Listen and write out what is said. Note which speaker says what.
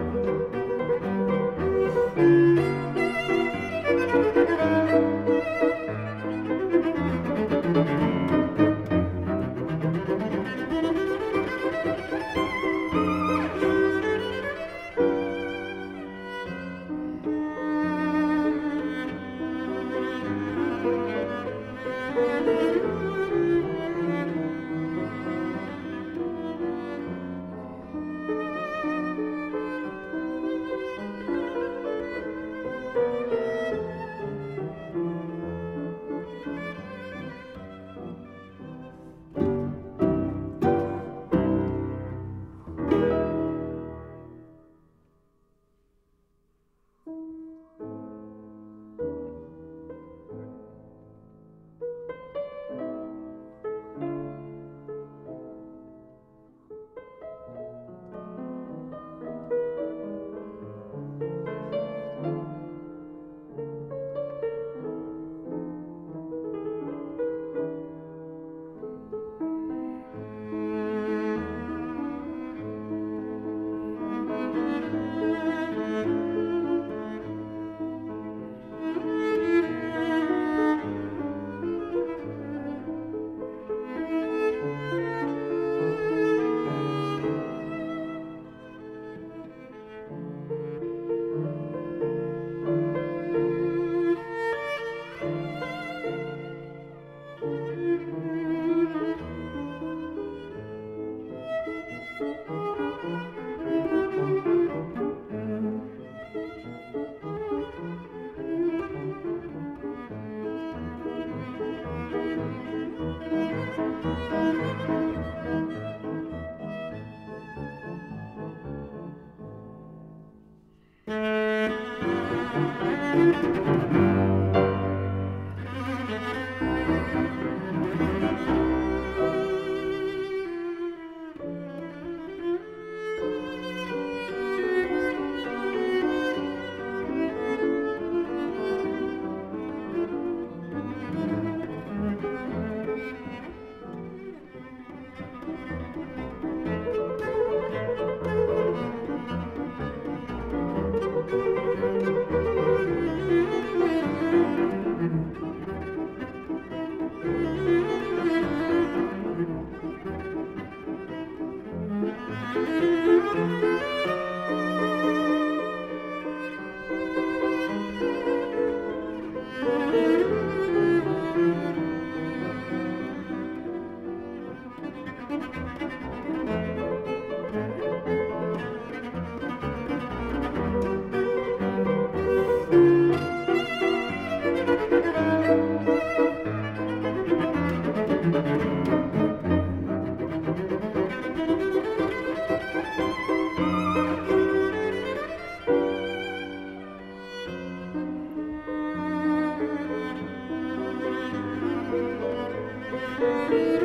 Speaker 1: thank you Música